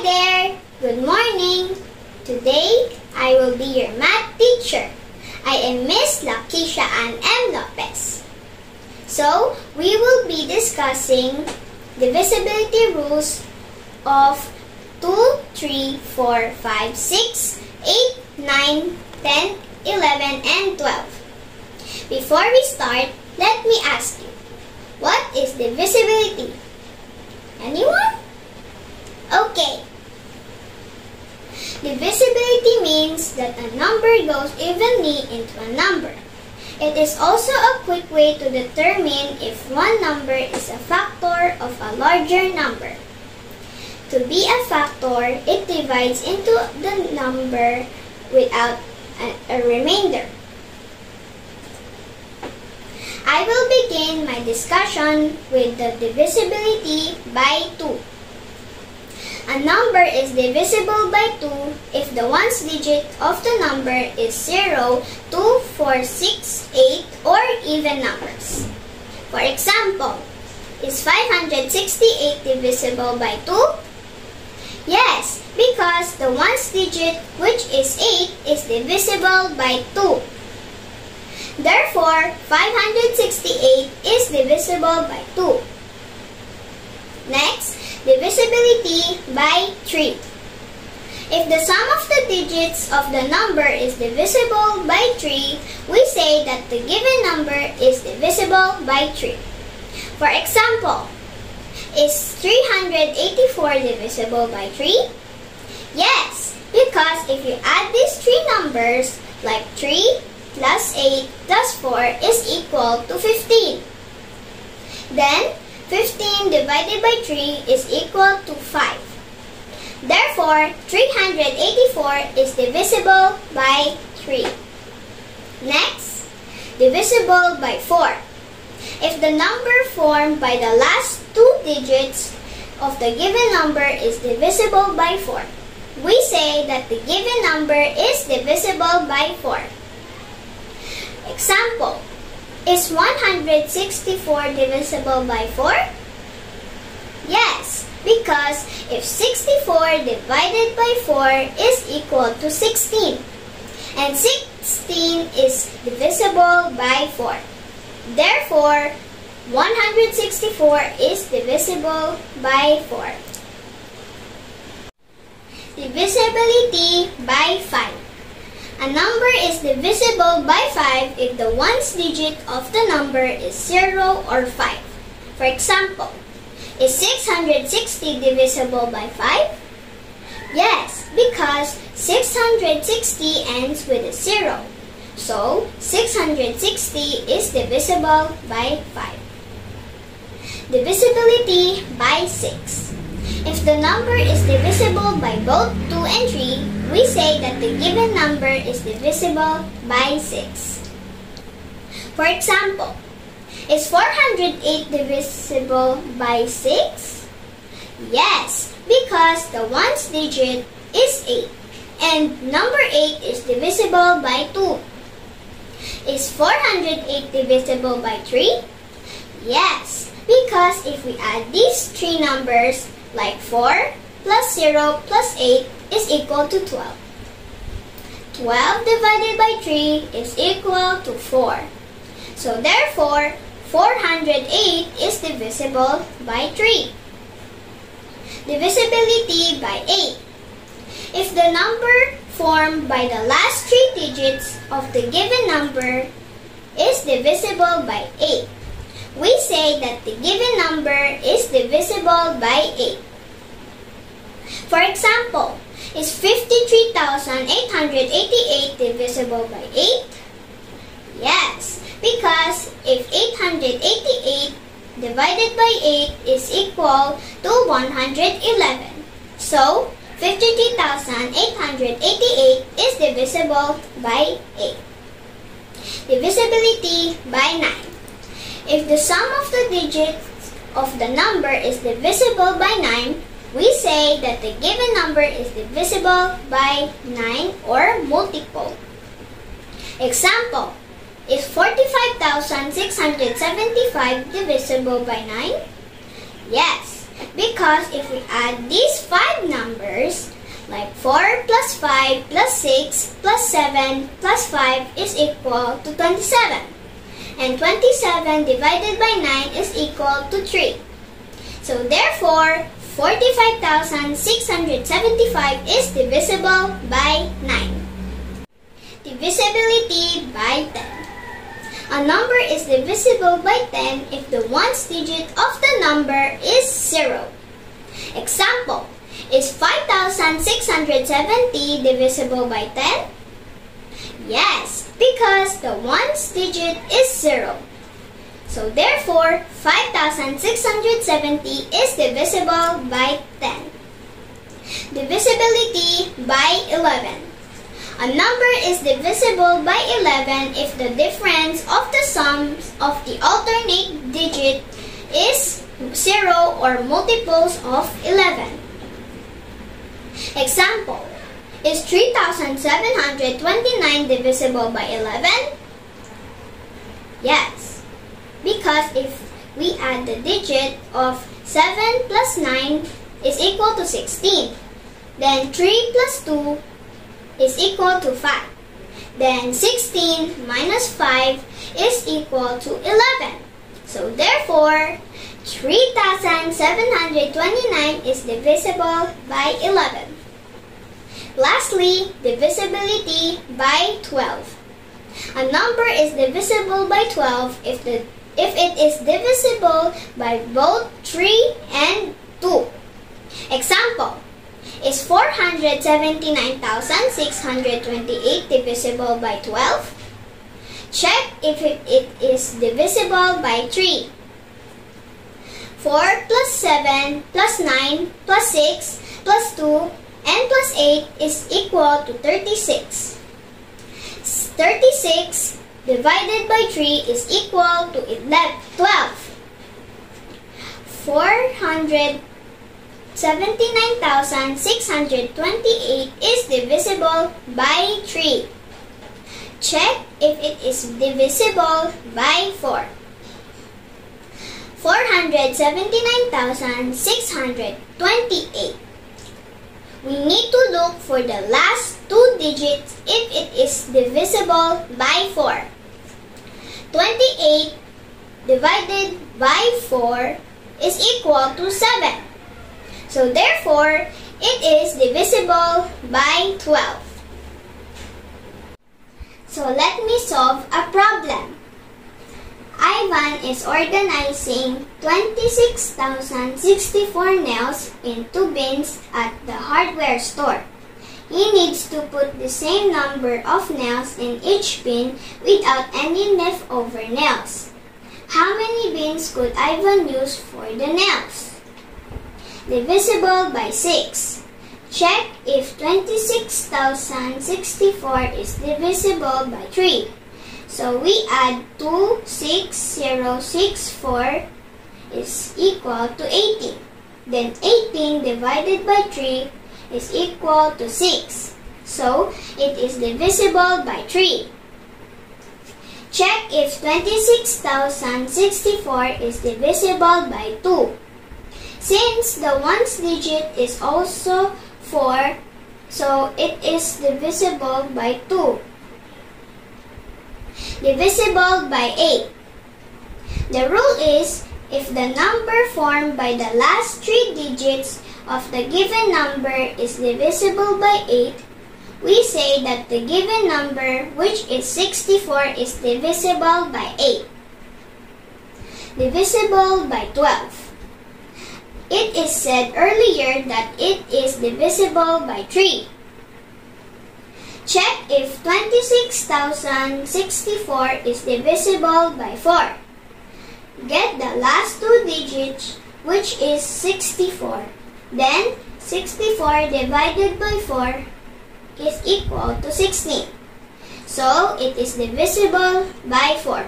Hi there! Good morning! Today, I will be your math teacher. I am Miss Lakeisha Ann M. Lopez. So, we will be discussing divisibility rules of 2, 3, 4, 5, 6, 8, 9, 10, 11, and 12. Before we start, let me ask you, what is divisibility? Anyone? Okay. Divisibility means that a number goes evenly into a number. It is also a quick way to determine if one number is a factor of a larger number. To be a factor, it divides into the number without a, a remainder. I will begin my discussion with the divisibility by 2. A number is divisible by 2 if the ones digit of the number is 0, 2, 4, 6, 8, or even numbers. For example, is 568 divisible by 2? Yes, because the ones digit which is 8 is divisible by 2. Therefore, 568 is divisible by 2. Next, divisibility by 3. If the sum of the digits of the number is divisible by 3, we say that the given number is divisible by 3. For example, is 384 divisible by 3? Yes, because if you add these three numbers, like 3, plus 8 plus 4 is equal to 15. Then, 15 divided by 3 is equal to 5. Therefore, 384 is divisible by 3. Next, divisible by 4. If the number formed by the last two digits of the given number is divisible by 4, we say that the given number is divisible by 4. Example, is 164 divisible by 4? Yes, because if 64 divided by 4 is equal to 16, and 16 is divisible by 4. Therefore, 164 is divisible by 4. Divisibility by 5. A number is divisible by 5 if the ones digit of the number is 0 or 5. For example, is 660 divisible by 5? Yes, because 660 ends with a 0. So, 660 is divisible by 5. Divisibility by 6. If the number is divisible by both 2 and 3, we say that the given number is divisible by 6. For example, is 408 divisible by 6? Yes, because the ones digit is 8 and number 8 is divisible by 2. Is 408 divisible by 3? Yes, because if we add these three numbers, like 4 plus 0 plus 8 is equal to 12. 12 divided by 3 is equal to 4. So therefore, 408 is divisible by 3. Divisibility by 8. If the number formed by the last three digits of the given number is divisible by 8, we say that the given number is divisible by 8. For example, is 53,888 divisible by 8? Yes, because if 888 divided by 8 is equal to 111. So, 53,888 is divisible by 8. Divisibility by 9. If the sum of the digits of the number is divisible by 9, we say that the given number is divisible by 9 or multiple. Example, is 45,675 divisible by 9? Yes, because if we add these five numbers, Like 4 plus 5 plus 6 plus 7 plus 5 is equal to 27. And 27 divided by 9 is equal to 3. So therefore, 45,675 is divisible by 9. Divisibility by 10. A number is divisible by 10 if the ones digit of the number is 0. Example, is 5,670 divisible by 10? Yes, because the ones digit is 0. So therefore, 5,670 is divisible by 10. Divisibility by 11. A number is divisible by 11 if the difference of the sums of the alternate digit is 0 or multiples of 11. Example, is 3,729 divisible by 11? Yes, because if we add the digit of 7 plus 9 is equal to 16, then 3 plus 2 is equal to 5. Then 16 minus 5 is equal to 11. So therefore, 3,729 is divisible by 11. Lastly, divisibility by 12. A number is divisible by 12 if, the, if it is divisible by both 3 and 2. Example, is 479,628 divisible by 12? Check if it, is divisible by 3. 4 plus 7 plus 9 plus 6 plus 2 and plus 8 is equal to 36. 36 divided by 3 is equal to 11, 12. 400 79,628 is divisible by 3. Check if it is divisible by 4. 479,628. We need to look for the last two digits if it is divisible by 4. 28 divided by 4 is equal to 7. So therefore, it is divisible by 12. So let me solve a problem. Ivan is organizing 26,064 nails into bins at the hardware store. He needs to put the same number of nails in each bin without any leftover nails. How many bins could Ivan use for the nails? divisible by 6. Check if 26,064 is divisible by 3. So we add 26064 is equal to 18. Then 18 divided by 3 is equal to 6. So it is divisible by 3. Check if 26,064 is divisible by 2. Since the ones digit is also 4, so it is divisible by 2. Divisible by 8. The rule is, if the number formed by the last three digits of the given number is divisible by 8, we say that the given number, which is 64, is divisible by 8. Divisible by 12. It is said earlier that it is divisible by 3. Check if 26,064 is divisible by 4. Get the last two digits, which is 64. Then, 64 divided by 4 is equal to 16. So, it is divisible by 4.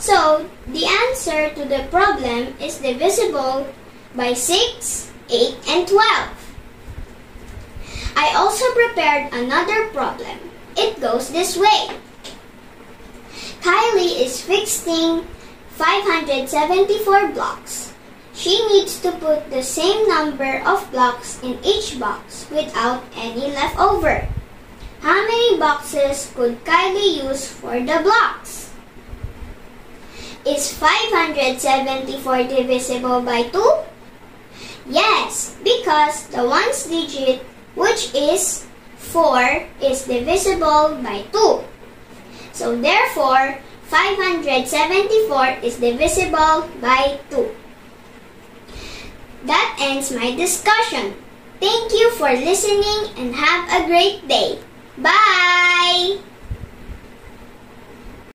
So, the answer to the problem is divisible by 6, 8, and 12. I also prepared another problem. It goes this way. Kylie is fixing 574 blocks. she needs to put the same number of blocks in each box without any leftover. How many boxes could Kylie use for the blocks? Is 574 divisible by 2? Yes, because the ones digit, which is 4, is divisible by 2. So therefore, 574 is divisible by 2. That ends my discussion. Thank you for listening and have a great day. Bye!